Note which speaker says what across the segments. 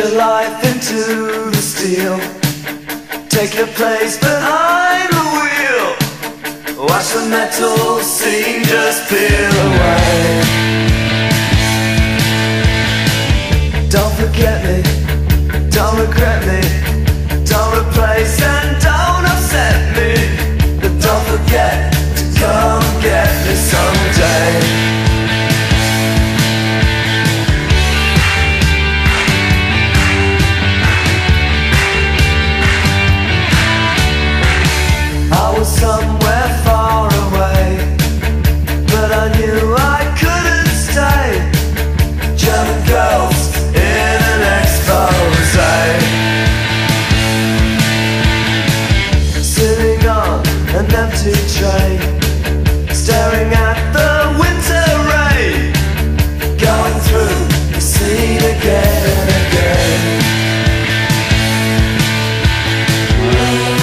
Speaker 1: your life into the steel. Take your place behind the wheel. Watch the metal scene just peel away. Don't forget me, don't regret me, don't replace and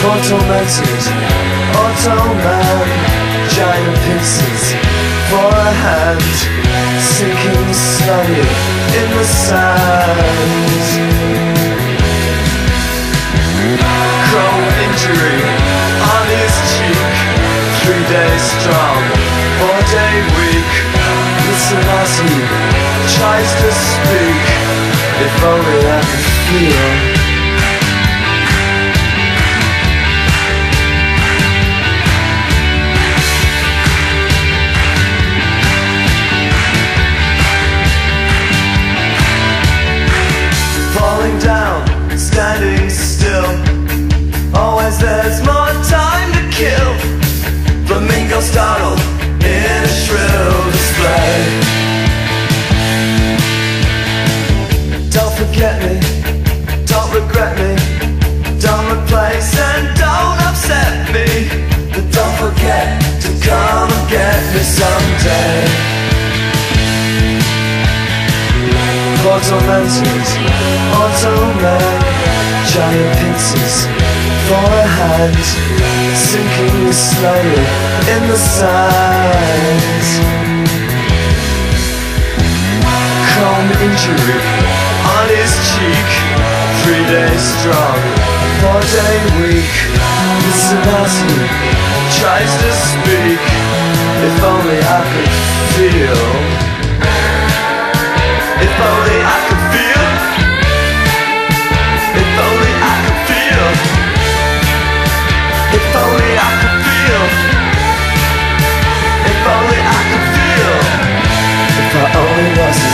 Speaker 1: Automated, automan, giant pieces for a hand, sinking slowly in the sand. Chrome injury on his cheek, three days strong, four day as he tries to speak, if only I could feel. Automated, automan, giant pincers for a hand, sinking slowly in the sand. Chrome injury on his cheek, three days strong, four day week. If only I could feel. If only I could feel. If I only was